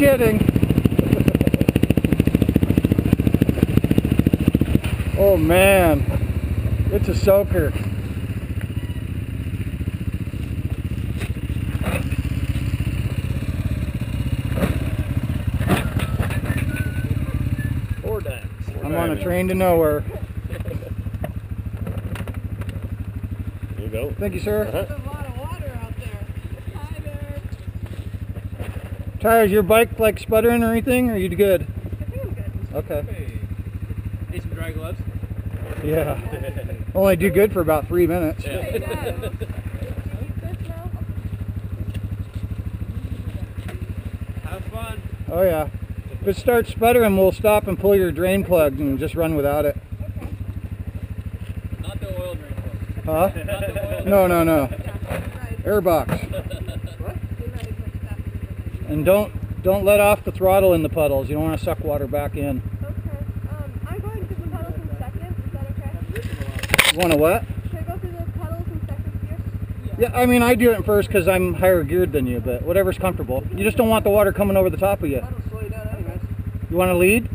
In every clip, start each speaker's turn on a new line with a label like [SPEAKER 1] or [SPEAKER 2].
[SPEAKER 1] Kidding. oh man, it's a soaker. I'm on a train to nowhere.
[SPEAKER 2] Here you go.
[SPEAKER 1] Thank you, sir.
[SPEAKER 2] Uh-huh.
[SPEAKER 3] There's
[SPEAKER 1] Ty, is your bike like sputtering or anything? Or are you good?
[SPEAKER 3] I think I'm good.
[SPEAKER 1] Okay.
[SPEAKER 2] Hey. Need some dry gloves?
[SPEAKER 1] Yeah. Only do good for about three minutes.
[SPEAKER 2] Yeah.
[SPEAKER 3] Hey, Dad. Are you good now?
[SPEAKER 2] Have fun.
[SPEAKER 1] Oh yeah. If it starts sputtering, we'll stop and pull your drain plug and just run without it.
[SPEAKER 3] Okay.
[SPEAKER 2] Not the oil drain plug.
[SPEAKER 1] Huh?
[SPEAKER 2] Not the oil.
[SPEAKER 1] No, no, no.
[SPEAKER 3] Right.
[SPEAKER 1] Airbox.
[SPEAKER 3] What? You're not as much faster than I
[SPEAKER 1] And don't don't let off the throttle in the puddles. You don't want to suck water back in.
[SPEAKER 3] Okay. Um, I'm going through the pedals in second. Is that okay?
[SPEAKER 1] You want to what?
[SPEAKER 3] Should I go through the pedals in second gear?
[SPEAKER 1] Yeah, yeah, I mean I do it in first because I'm higher geared than you, but whatever's comfortable. You just don't want the water coming over the top of you.
[SPEAKER 2] That'll slow you down anyways.
[SPEAKER 1] You want to lead?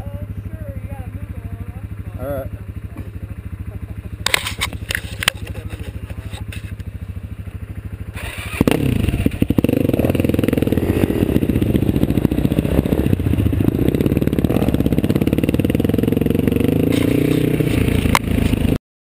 [SPEAKER 3] Uh, sure. You gotta move a little.
[SPEAKER 1] All right.